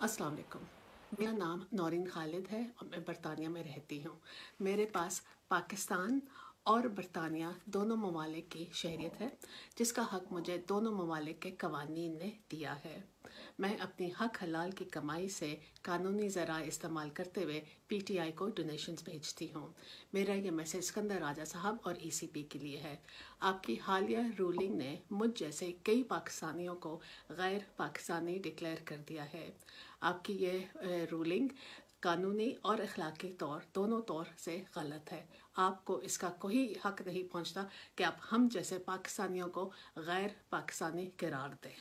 अस्सलाम वालेकुम मेरा नाम नौरीन खालिद है और मैं बरतानिया में रहती हूँ। मेरे पास पाकिस्तान और बरतानिया दोनों ममालिक की शहरीत है, जिसका हक मुझे दोनों ममालिक के कवानीन ने दिया है। मैं अपनी हक हलाल की कमाई से कानूनी ज़रा इस्तेमाल करते हुए पीटीआई को डोनेशंस भेजती हूँ। मेरा ये मैसेज सिकंदर राजा साहब और ईसीपी के लिए है। आपकी हालिया रूलिंग ने मुझ जैसे कई पाकिस्तानियों को गैर पाकिस्तानी डिक्लेयर कर दिया है। आपकी ये रूलिंग कानूनी और अखलाकी तौर, दोनों तौर से गलत है। आपको इसका कोई हक नहीं पहुँचता कि आप हम जैसे पाकिस्तानियों को गैर पाकिस्तानी करार दें।